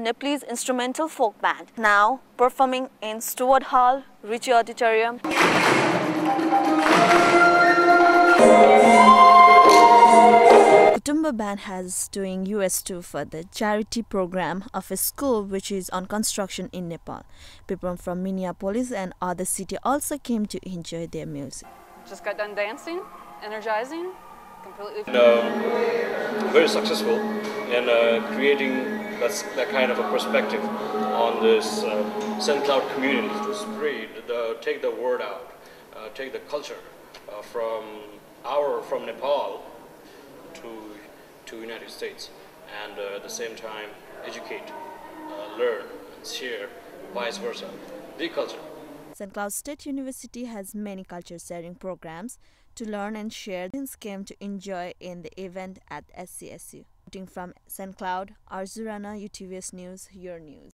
a Nepalese instrumental folk band, now performing in Stewart Hall, Ritchie Auditorium. Kutumba Band has doing US tour for the charity program of a school which is on construction in Nepal. People from Minneapolis and other city also came to enjoy their music. Just got done dancing, energizing, completely. And, um, very successful in uh, creating that, that kind of a perspective on this uh, St. Cloud community to spread, the, take the word out, uh, take the culture uh, from our from Nepal to to United States, and uh, at the same time educate, uh, learn, and share, vice versa, the culture. St. Cloud State University has many culture sharing programs to learn and share. Students came to enjoy in the event at SCSU. From St. Cloud, Arzurana, UTVS News, Your News.